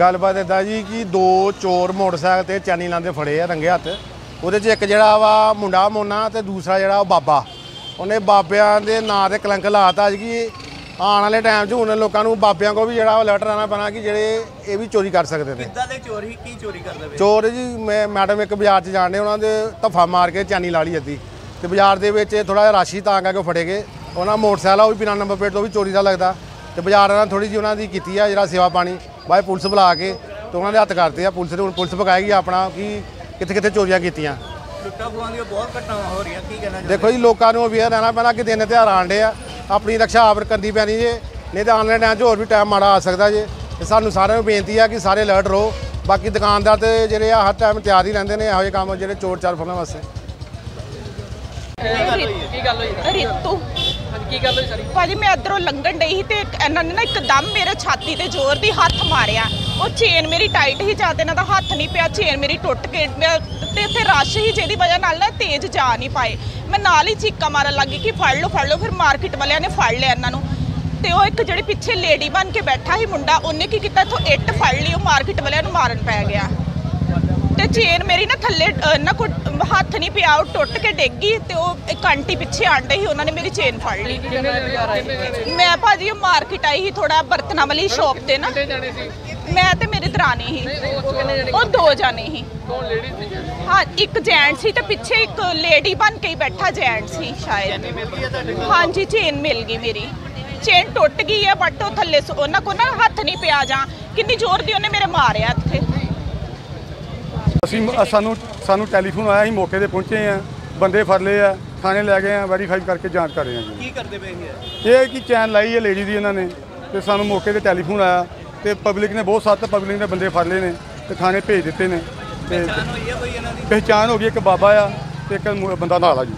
ਗੱਲਬਾਤ ਇਦਾਂ ਜੀ ਕਿ ਦੋ ਚੋਰ ਮੋਟਰਸਾਈਕਲ ਤੇ ਚੈਨੀ ਲਾਉਂਦੇ ਫੜੇ ਆ ਰੰਗੇ ਹੱਥ। ਉਹਦੇ 'ਚ ਇੱਕ ਜਿਹੜਾ ਵਾ ਮੁੰਡਾ ਮੋਨਾ ਤੇ ਦੂਸਰਾ ਜਿਹੜਾ ਉਹ ਬਾਬਾ। ਉਹਨੇ ਬਾਬਿਆਂ ਦੇ ਨਾਂ ਤੇ ਕਲੰਕ ਲਾਤਾ ਜੀ ਕਿ ਆਉਣ ਵਾਲੇ ਟਾਈਮ 'ਚ ਹੁਣ ਲੋਕਾਂ ਨੂੰ ਬਾਬਿਆਂ ਕੋ ਵੀ ਜਿਹੜਾ ਅਲਰਟ ਰਹਿਣਾ ਪੈਣਾ ਕਿ ਜਿਹੜੇ ਇਹ ਵੀ ਚੋਰੀ ਕਰ ਸਕਦੇ ਨੇ। ਕਿੱਦਾਂ ਦੇ ਚੋਰ ਕੀ ਚੋਰੀ ਕਰਦੇ ਵੇ ਚੋਰ ਜੀ ਮੈਂ ਮੈਡਮ ਇੱਕ ਬਾਜ਼ਾਰ 'ਚ ਜਾਣਦੇ ਉਹਨਾਂ ਦੇ ਧੱਫਾ ਮਾਰ ਕੇ ਚੈਨੀ ਲਾ ਲਈ ਅੱਧੀ। ਤੇ ਬਾਜ਼ਾਰ ਦੇ ਵਿੱਚ ਥੋੜਾ ਜਿਹਾ ਰਾਸ਼ੀ ਤਾਂ ਕਰਕੇ ਫੜੇ ਗਏ। ਉਹਨਾਂ ਮੋਟਰਸਾਈਕਲ ਆ ਉਹ ਵੀ ਬਿਨਾਂ ਨੰਬਰ ਪਲੇਟ ਤੋਂ ਵੀ ਚੋਰੀ ਦਾ ਲੱਗਦਾ। ਤੇ ਬਾਜ਼ਾਰ ਨਾਲ ਥੋੜੀ ਜਿਹੀ ਉਹਨਾਂ ਦੀ ਕੀਤੀ ਆ ਜਿਹੜਾ ਸੇਵਾ ਪਾਣੀ। ਬਾਈ ਪੁਲਿਸ ਬੁਲਾ ਕੇ ਤੇ ਉਹਨਾਂ ਦੇ ਹੱਥ ਕਰਤੇ ਆ ਪੁਲਿਸ ਨੇ ਹੁਣ ਪੁਲਿਸ ਪਕਾਏਗੀ ਆਪਣਾ ਕਿ ਕਿੱਥੇ ਕਿੱਥੇ ਚੋਰੀਆਂ ਕੀਤੀਆਂ। ਲੁੱਟਾਂ ਖੋਹਾਂ ਦੀਆਂ ਬਹੁਤ ਘਟਨਾਵਾਂ ਹੋ ਰਹੀਆਂ ਕੀ ਕਹਿਣਾ ਚਾਹੁੰਦੇ ਦੇਖੋ ਜੀ ਲੋਕਾਂ ਨੂੰ ਅਵੇਅਰ ਰਹਿਣਾ ਪੈਣਾ ਕਿ ਦਿਨ ਤਿਉਹਾਰ ਆਂਡੇ ਆ। ਆਪਣੀ ਰੱਖਿਆ ਆਪ ਕਰਨੀ ਪੈਣੀ ਜੇ ਨਹੀਂ ਤਾਂ ਆਨਲਾਈਨ ਟਾਈਮ 'ਚ ਹੋਰ ਵੀ ਟਾਈਮ ਮਾੜਾ ਆ ਸਕਦਾ ਜੇ। ਤੇ ਸਾਨੂੰ ਸਾਰਿਆਂ ਨੂੰ ਬੇਨਤੀ ਆ ਕਿ ਸਾਰੇ ਅਲਰਟ ਰਹੋ। ਬਾਕੀ ਦੁਕਾਨਦਾਰ ਤੇ ਜਿਹੜੇ ਆ ਹਰ ਟਾਈਮ ਤਿਆਰ ਹੀ ਰਹਿੰਦੇ ਨੇ ਇਹੋ ਜਿਹੇ ਕੰਮ ਜਿਹੜੇ ਚੋਰ ਚਾਰ ਫੜਨ ਵਾਸਤੇ। ਕੀ ਗੱਲ ਹੋਈ ਰਿਤੂ। ਕੀ ਗੱਲ ਹੋਈ ਸਾਰੀ? ਭਾਜੀ, ਮੈਂ ਇਧਰੋਂ ਲੰਘਣ ਡਈ ਸੀ ਤੇ ਇਹਨਾਂ ਨੇ ਨਾ ਇੱਕਦਮ ਮੇਰੇ ਛਾਤੀ ਤੇ ਜ਼ੋਰ ਦੀ ਹੱਥ ਮਾਰਿਆ। ਉਹ ਚੇਨ ਮੇਰੀ ਟਾਈਟ ਹੀ ਜਾਂਦੇ ਇਹਨਾਂ ਦਾ ਹੱਥ ਨਹੀਂ ਪਿਆ ਚੇਨ ਮੇਰੀ ਟੁੱਟ ਕੇ, ਮੈਂ- ਤੇ ਇੱਥੇ ਰਸ਼ ਹੀ ਜਿਹਦੀ ਵਜ੍ਹਾ ਨਾਲ ਨਾ ਤੇਜ਼ ਜਾ ਨਹੀਂ ਪਾਏ। ਮੈਂ ਨਾਲ ਹੀ ਚੀਕਾ ਮਾਰਨ ਲੱਗੀ ਕਿ ਫੜ ਲਓ ਫੜ ਲਓ, ਫਿਰ ਮਾਰਕੀਟ ਵਾਲਿਆਂ ਨੇ ਫੜ ਲਿਆ ਇਹਨਾਂ ਨੂੰ। ਤੇ ਉਹ ਇੱਕ ਜਿਹੜੀ ਪਿੱਛੇ ਲੇਡੀ ਬਣ ਕੇ ਬੈਠਾ ਸੀ ਮੁੰਡਾ, ਉਹਨੇ ਕੀ ਕੀਤਾ? ਇੱਥੋਂ ਇੱਟ ਫੜ ਲਈ, ਉਹ ਮਾਰਕੀਟ ਵਾਲਿਆਂ ਨੂੰ ਮਾਰਨ ਪੈ ਗਿਆ। ਤੇ ਚੇਨ ਮੇਰੀ ਨਾ ਥੱਲੇ ਅਹ, ਨਾ ਕੋ ਹੱਥ ਨਹੀਂ ਪਿਆ ਉਹ ਟੁੱਟ ਕੇ ਡਿੱਗ ਗਈ ਤੇ ਉਹ ਇੱਕ ਆਂਟੀ ਪਿੱਛੇ ਆਂਡੇ ਸੀ ਉਹਨਾਂ ਨੇ ਮੇਰੀ ਚੇਨ ਫੜ ਲਈ। ਮੈਂ ਭਾਜੀ ਉਹ ਮਾਰਕੀਟ ਆਈ ਸੀ ਥੋੜਾ ਬਰਤਨਾਂ ਵਾਲੀ ਸ਼ਾਪ ਤੇ ਨਾ। ਜਾਣੇ ਸੀ? ਮੈਂ ਤੇ ਮੇਰੀ ਦਰਾਨੀ ਸੀ। ਉਹ ਕਿੰਨੇ ਜਾਣੇ ਉਹ ਦੋ ਜਾਣੇ ਸੀ। ਕੌਣ ਲੇਡੀ ਸੀ? ਹਾਂ ਇੱਕ ਜੈਂਟ ਸੀ ਤੇ ਪਿੱਛੇ ਇੱਕ ਲੇਡੀ ਬਣ ਕੇ ਹੀ ਬੈਠਾ ਜੈਂਟ ਸੀ ਸ਼ਾਇਦ। ਹਾਂਜੀ ਚੇਨ ਮਿਲ ਗਈ ਮੇਰੀ। ਚੇਨ ਟੁੱਟ ਗਈ ਹੈ ਬਟ ਉਹ ਥੱਲੇ ਸ- ਉਹਨਾਂ ਕੋ ਨਾ ਹੱਥ ਨਹੀਂ ਪਿਆ ਜਾਂ। ਕਿੰਨੀ ਜ਼ੋਰ ਦੀ ਉਹਨੇ ਮੇਰੇ ਮਾਰਿਆ ਇੱਥੇ। ਅਸੀਂ ਸਾਨੂੰ ਸਾਨੂੰ ਟੈਲੀਫੋਨ ਆਇਆ ਅਸੀਂ ਮੌਕੇ ਤੇ ਪਹੁੰਚੇ ਆ ਬੰਦੇ ਫੜ ਲਏ ਆ ਥਾਣੇ ਲੈ ਗਏ ਆ ਵੈਰੀਫਾਈ ਕਰਕੇ ਜਾਂਚ ਕਰ ਰਹੇ ਆ ਕੀ ਕਰਦੇ ਵੇ ਇਹ ਜੀ ਇਹ ਕੀ ਚੈਨ ਲਾਈ ਹੈ ਲੇਡੀ ਦੀ ਇਹਨਾਂ ਨੇ ਤੇ ਸਾਨੂੰ ਮੌਕੇ ਤੇ ਟੈਲੀਫੋਨ ਆਇਆ ਤੇ ਪਬਲਿਕ ਨੇ ਬਹੁਤ ਸੱਤ ਪਬਲਿਕ ਨੇ ਬੰਦੇ ਫੜ ਲਏ ਨੇ ਤੇ ਥਾਣੇ ਭੇਜ ਦਿੱਤੇ ਨੇ ਤੇ ਹੋਈ ਹੈ ਕੋਈ ਇਹਨਾਂ ਦੀ? ਪਹਿਚਾਣ ਹੋ ਗਈ ਇੱਕ ਬਾਬਾ ਆ ਤੇ ਇੱਕ ਬੰਦਾ ਨਾਲ ਆ ਜੀ।